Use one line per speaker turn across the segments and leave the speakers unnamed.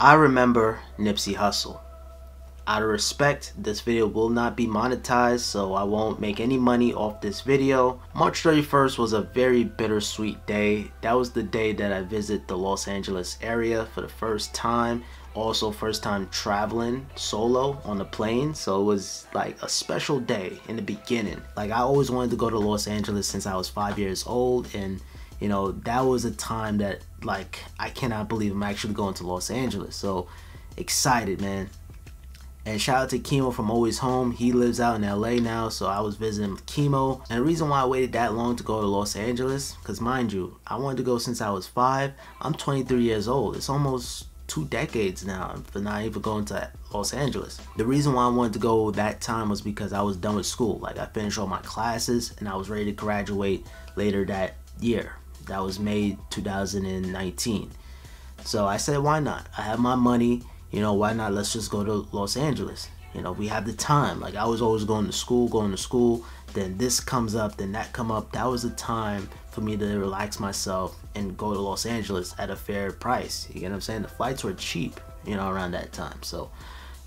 I remember Nipsey Hussle. Out of respect, this video will not be monetized, so I won't make any money off this video. March 31st was a very bittersweet day. That was the day that I visited the Los Angeles area for the first time. Also first time traveling solo on the plane, so it was like a special day in the beginning. Like I always wanted to go to Los Angeles since I was five years old and you know that was a time that like I cannot believe I'm actually going to Los Angeles. So excited man. And shout out to Chemo from Always Home. He lives out in LA now so I was visiting Chemo. And the reason why I waited that long to go to Los Angeles because mind you I wanted to go since I was five. I'm 23 years old. It's almost two decades now for not even going to Los Angeles. The reason why I wanted to go that time was because I was done with school. Like I finished all my classes and I was ready to graduate later that year that was May 2019. So I said, why not? I have my money, you know, why not? Let's just go to Los Angeles. You know, we have the time. Like I was always going to school, going to school. Then this comes up, then that come up. That was the time for me to relax myself and go to Los Angeles at a fair price. You get what I'm saying? The flights were cheap, you know, around that time. So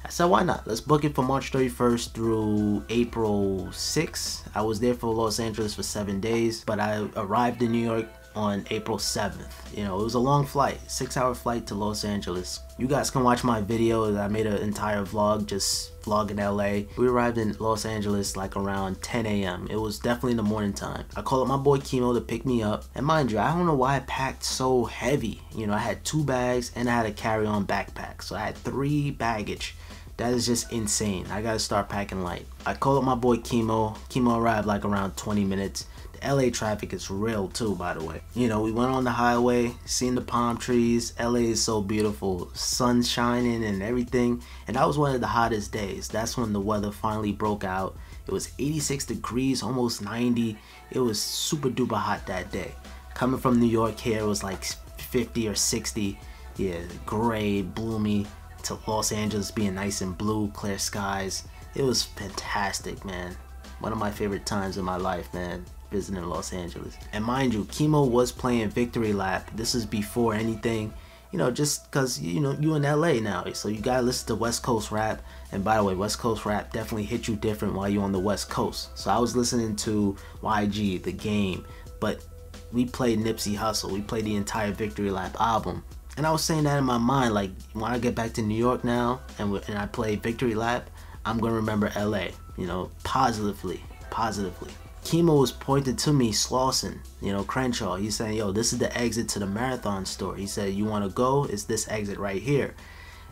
I said, why not? Let's book it for March 31st through April 6th. I was there for Los Angeles for seven days, but I arrived in New York on April 7th. You know, it was a long flight, six hour flight to Los Angeles. You guys can watch my video. I made an entire vlog just vlogging LA. We arrived in Los Angeles like around 10 a.m. It was definitely in the morning time. I called up my boy Chemo to pick me up. And mind you, I don't know why I packed so heavy. You know, I had two bags and I had a carry-on backpack. So I had three baggage. That is just insane. I gotta start packing light. I called up my boy Chemo. Chemo arrived like around 20 minutes. The LA traffic is real too, by the way. You know, we went on the highway, seen the palm trees. LA is so beautiful, sun shining and everything. And that was one of the hottest days. That's when the weather finally broke out. It was 86 degrees, almost 90. It was super duper hot that day. Coming from New York here, it was like 50 or 60. Yeah, gray, bloomy. To Los Angeles being nice and blue, clear skies. It was fantastic, man. One of my favorite times in my life, man visiting Los Angeles. And mind you, Chemo was playing Victory Lap. This is before anything, you know, just because, you know, you in LA now. So you gotta listen to West Coast rap. And by the way, West Coast rap definitely hit you different while you're on the West Coast. So I was listening to YG, The Game, but we played Nipsey Hussle. We played the entire Victory Lap album. And I was saying that in my mind, like when I get back to New York now and, and I play Victory Lap, I'm gonna remember LA, you know, positively, positively. Chemo was pointing to me, Slauson, you know, Crenshaw. He's saying, yo, this is the exit to the marathon store. He said, you want to go? It's this exit right here.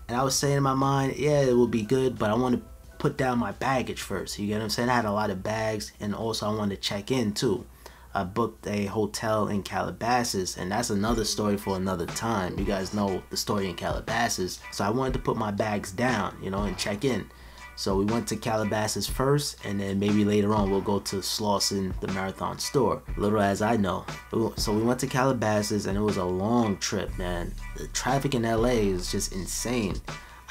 And I was saying in my mind, yeah, it would be good, but I want to put down my baggage first. You get what I'm saying? I had a lot of bags, and also I wanted to check in too. I booked a hotel in Calabasas, and that's another story for another time. You guys know the story in Calabasas. So I wanted to put my bags down, you know, and check in. So we went to Calabasas first, and then maybe later on we'll go to Slauson, the marathon store. Little as I know. So we went to Calabasas, and it was a long trip, man. The traffic in LA is just insane.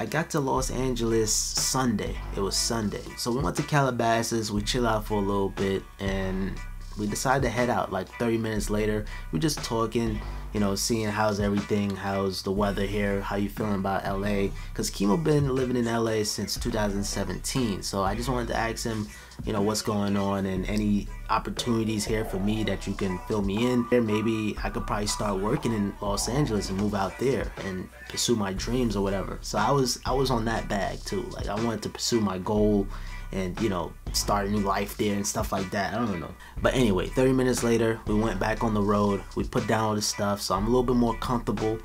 I got to Los Angeles Sunday. It was Sunday. So we went to Calabasas, we chill out for a little bit, and we decided to head out like 30 minutes later. We're just talking, you know, seeing how's everything, how's the weather here, how you feeling about LA. Cause Chemo been living in LA since 2017. So I just wanted to ask him, you know, what's going on and any opportunities here for me that you can fill me in. There maybe I could probably start working in Los Angeles and move out there and pursue my dreams or whatever. So I was I was on that bag too. Like I wanted to pursue my goal and you know start a new life there and stuff like that. I don't know. But anyway 30 minutes later we went back on the road. We put down all the stuff so i'm a little bit more comfortable.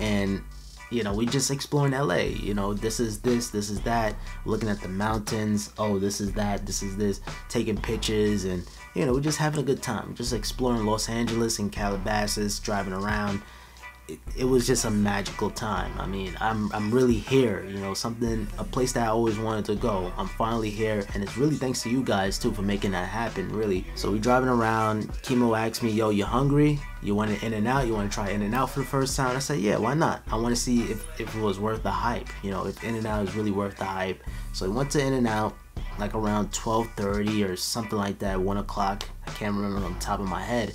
And you know we just exploring la you know this is this this is that. Looking at the mountains oh this is that this is this. Taking pictures and you know we're just having a good time. Just exploring los angeles and calabasas driving around it, it, was just a magical time. I mean, I'm I'm really here, you know, something a place that I always wanted to go. I'm finally here and it's really thanks to you guys too for making that happen, really. So we driving around, Chemo asked me, "Yo, you hungry? You want to in and out? You want to try in and out for the first time?" I said, "Yeah, why not? I want to see if if it was worth the hype, you know, if in and out is really worth the hype." So we went to in and out like around 12:30 or something like that, 1 o'clock. I can't remember on top of my head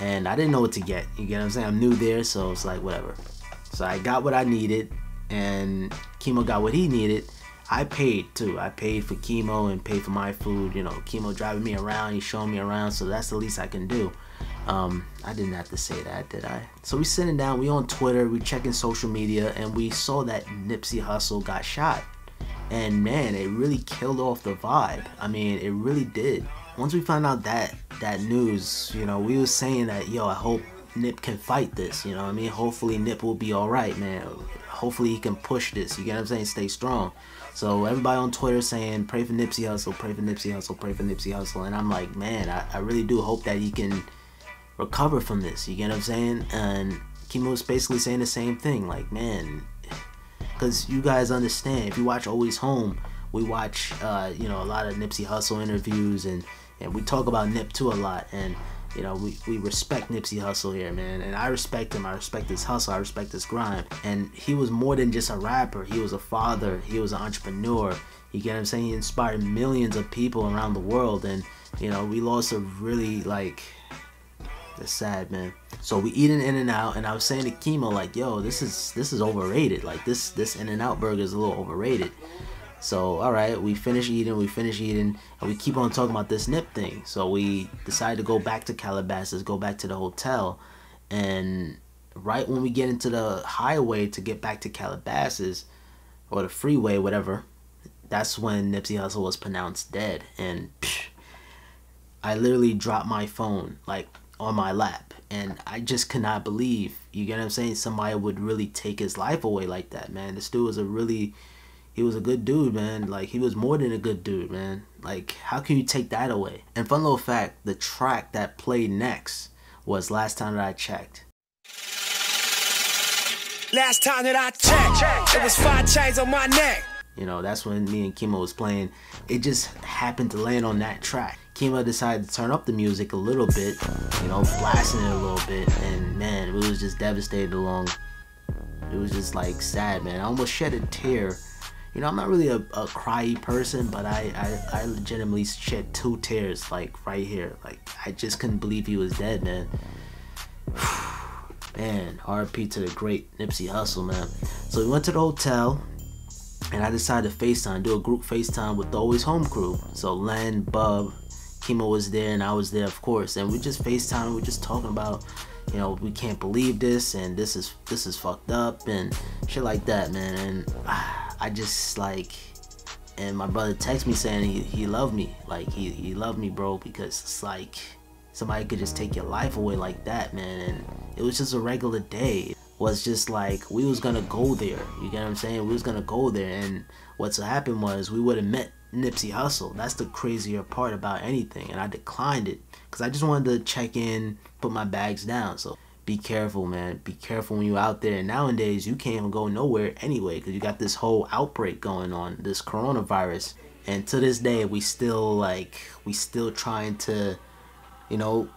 and I didn't know what to get. You get what I'm saying? I'm new there, so it's like whatever. So I got what I needed, and Chemo got what he needed. I paid too. I paid for chemo and paid for my food. You know, chemo driving me around, he's showing me around, so that's the least I can do. Um, I didn't have to say that, did I? So we sitting down, we on Twitter, we checking social media, and we saw that Nipsey Hussle got shot. And man, it really killed off the vibe. I mean, it really did. Once we found out that that news, you know, we was saying that, yo, I hope Nip can fight this. You know I mean? Hopefully Nip will be all right, man. Hopefully he can push this. You get what I'm saying? Stay strong. So everybody on Twitter saying, pray for Nipsey Hussle, pray for Nipsey Hussle, pray for Nipsey Hussle. And I'm like, man, I, I really do hope that he can recover from this. You get what I'm saying? And Chemo was basically saying the same thing. Like, man, because you guys understand, if you watch Always Home, we watch, uh, you know, a lot of Nipsey Hussle interviews and, and we talk about Nip too a lot. And, you know, we, we respect Nipsey Hussle here, man. And I respect him. I respect his hustle. I respect his grind. And he was more than just a rapper. He was a father. He was an entrepreneur. You get what I'm saying? He inspired millions of people around the world. And, you know, we lost a really, like, that's sad, man. So we eating In and Out, and I was saying to Chemo like, "Yo, this is this is overrated. Like this this In and Out burger is a little overrated." So all right, we finish eating, we finish eating, and we keep on talking about this nip thing. So we decide to go back to Calabasas, go back to the hotel, and right when we get into the highway to get back to Calabasas, or the freeway, whatever, that's when Nipsey Hussle was pronounced dead, and psh, I literally dropped my phone like on my lap. And I just cannot believe, you get what I'm saying, somebody would really take his life away like that, man. This dude was a really, he was a good dude, man. Like, he was more than a good dude, man. Like, how can you take that away? And fun little fact, the track that played next was Last Time That I Checc'd.
Last time that I checked, it was five chains on my neck.
You know, that's when me and Chemo was playing. It just happened to land on that track. Chemo decided to turn up the music a little bit, you know, blasting it a little bit, and man, it was just devastated along. It was just like sad, man. I almost shed a tear. You know, I'm not really a, a cryy person, but I, I, I legitimately shed two tears, like right here. Like I just couldn't believe he was dead, man. man, RP to the great Nipsey Hussle, man. So we went to the hotel and I decided to FaceTime, do a group FaceTime with the Always Home crew. So Len, Bub, Chemo was there, and I was there, of course. And we just FaceTime, we just talking about, you know, we can't believe this, and this is this is fucked up, and shit like that, man. And ah, I just like, and my brother texted me saying he, he loved me, like he he loved me, bro, because it's like somebody could just take your life away like that, man. And it was just a regular day was just like we was gonna go there. You get what I'm saying? We was gonna go there, and what's happened was we would have met Nipsey Hussle. That's the crazier part about anything, and I declined it because I just wanted to check in, put my bags down. So be careful, man. Be careful when you're out there. And nowadays, you can't even go nowhere anyway because you got this whole outbreak going on, this coronavirus. And to this day, we still like we still trying to, you know,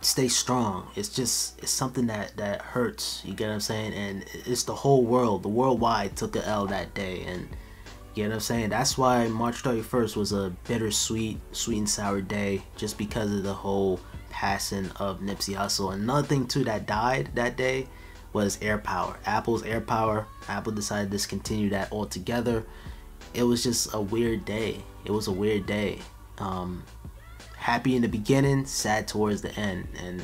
stay strong. It's just it's something that that hurts. You get what I'm saying? And it's the whole world, the worldwide took a L that day, and you know what I'm saying? That's why March 31st was a bittersweet, sweet and sour day, just because of the whole passing of Nipsey Hussle. Another thing too that died that day was AirPower. Apple's AirPower. Apple decided to discontinue that altogether. It was just a weird day. It was a weird day. Um, happy in the beginning, sad towards the end, and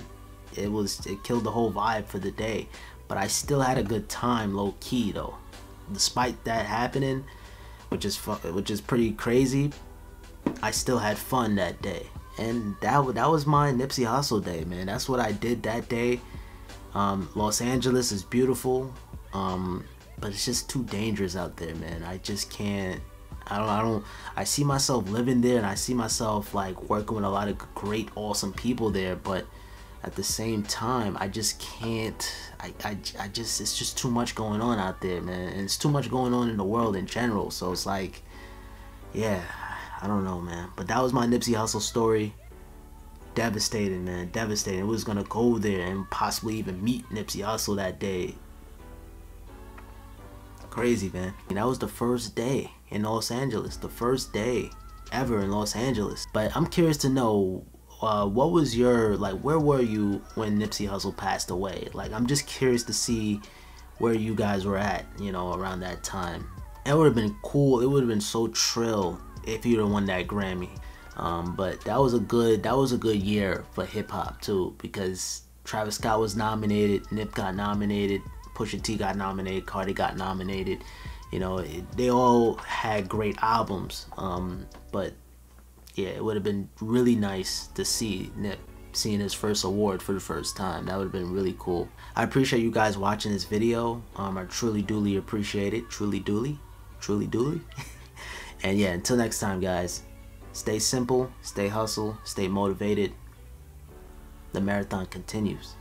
it was it killed the whole vibe for the day. But I still had a good time, low key though. Despite that happening, which is which is pretty crazy, I still had fun that day, and that that was my Nipsey Hussle day, man. That's what I did that day. Um, Los Angeles is beautiful, um, but it's just too dangerous out there, man. I just can't I don't I don't I see myself living there and I see myself like working with a lot of great awesome people there but at the same time I just can't I, I, I just it's just too much going on out there man and it's too much going on in the world in general so it's like yeah I don't know man but that was my Nipsey Hussle story devastating man devastating we was gonna go there and possibly even meet Nipsey Hussle that day crazy man and that was the first day in Los Angeles, the first day ever in Los Angeles. But I'm curious to know uh, what was your like where were you when Nipsey Hussle passed away? Like I'm just curious to see where you guys were at, you know, around that time. It would have been cool. It would have been so trill if you'd have won that Grammy. Um, but that was a good that was a good year for hip hop too because Travis Scott was nominated, Nip got nominated, Pusha T got nominated, Cardi got nominated. You know, it, they all had great albums. Um, but yeah, it would have been really nice to see Nip seeing his first award for the first time. That would have been really cool. I appreciate you guys watching this video. Um, I truly, duly appreciate it. Truly, duly, truly, duly. and yeah, until next time, guys. Stay simple, stay hustle, stay motivated. The marathon continues.